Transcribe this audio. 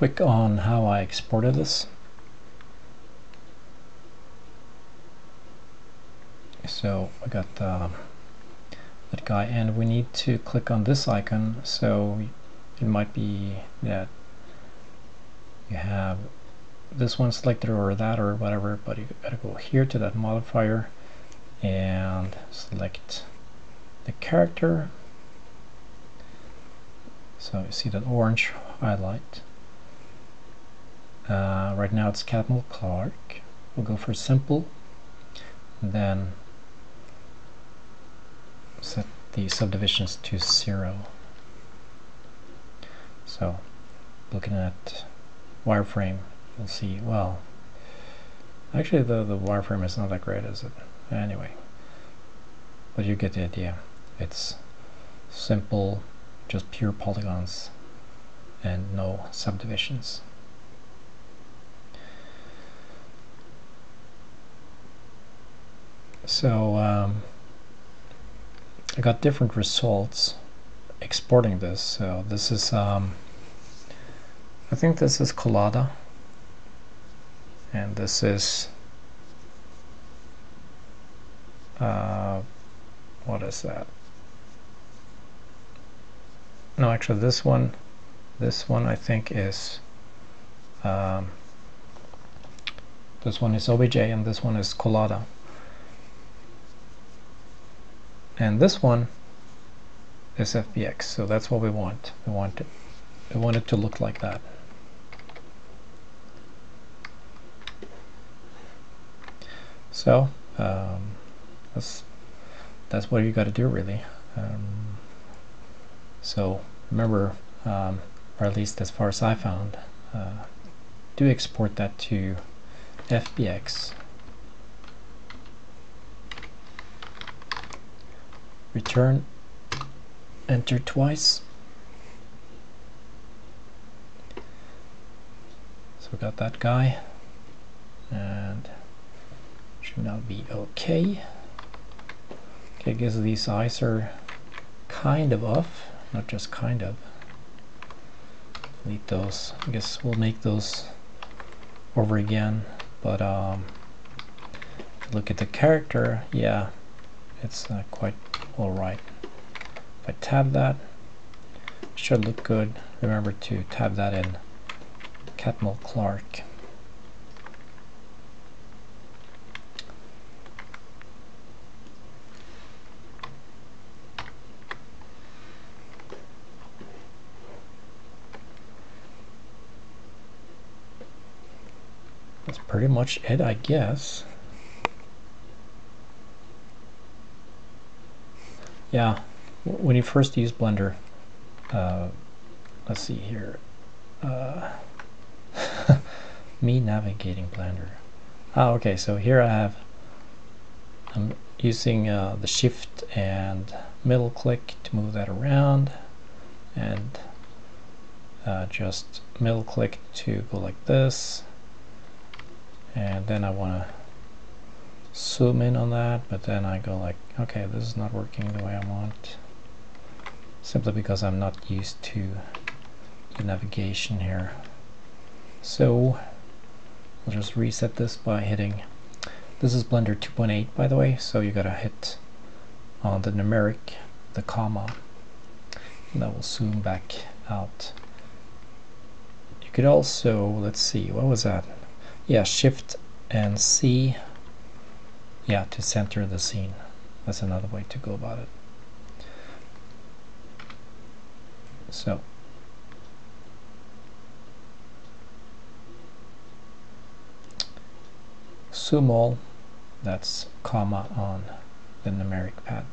quick on how I exported this. So I got uh, that guy and we need to click on this icon so it might be that you have this one selected or that or whatever but you gotta go here to that modifier and select the character so you see that orange highlight uh, right now it's Catmull Clark. We'll go for simple then set the subdivisions to zero. So looking at wireframe you'll see well actually the, the wireframe is not that great is it? Anyway but you get the idea. It's simple just pure polygons and no subdivisions so um, I got different results exporting this. So this is um, I think this is Collada and this is uh, what is that? No actually this one this one I think is um, this one is OBJ and this one is Collada and this one is FBX so that's what we want. We want it we want it to look like that. So um, that's that's what you got to do really. Um, so remember um, or at least as far as I found uh, do export that to FBX return enter twice. So we got that guy and should now be okay. Okay I guess these eyes are kind of off not just kind of. Delete those. I guess we'll make those over again but um, look at the character. Yeah it's uh, quite alright. If I tab that, should look good. Remember to tab that in Catmull Clark. That's pretty much it, I guess. Yeah, when you first use Blender, uh, let's see here, uh, me navigating Blender. Ah, okay, so here I have, I'm using uh, the shift and middle click to move that around and uh, just middle click to go like this and then I want to zoom in on that but then I go like okay this is not working the way I want. Simply because I'm not used to the navigation here. So I'll just reset this by hitting this is Blender 2.8 by the way so you gotta hit on the numeric the comma and that will zoom back out. You could also let's see what was that? Yeah shift and C yeah to center the scene. That's another way to go about it. So. Zoom all that's comma on the numeric pad